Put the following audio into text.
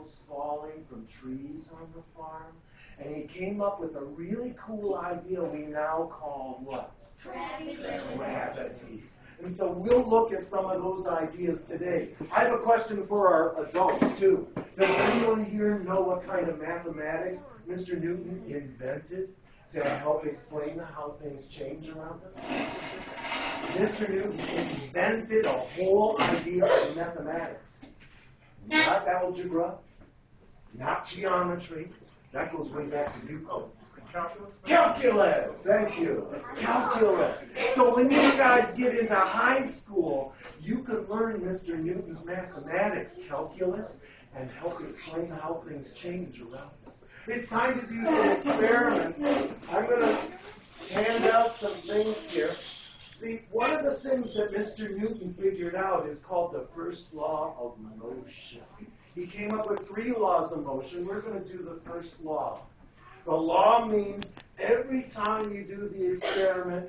apples falling from trees on the farm. And he came up with a really cool idea we now call what? Gravity. Gravity. And so we'll look at some of those ideas today. I have a question for our adults too. Does anyone here know what kind of mathematics Mr. Newton invented to help explain how things change around us? Mr. Newton invented a whole idea of mathematics. Not algebra, not geometry. That goes way back to Newton. Calculus? Calculus, thank you. Calculus. So when you guys get into high school, you could learn Mr. Newton's mathematics, calculus, and help explain how things change around us. It's time to do some experiments. I'm going to hand out some things here. See, one of the things that Mr. Newton figured out is called the first law of motion. He came up with three laws of motion. We're going to do the first law. The law means every time you do the experiment,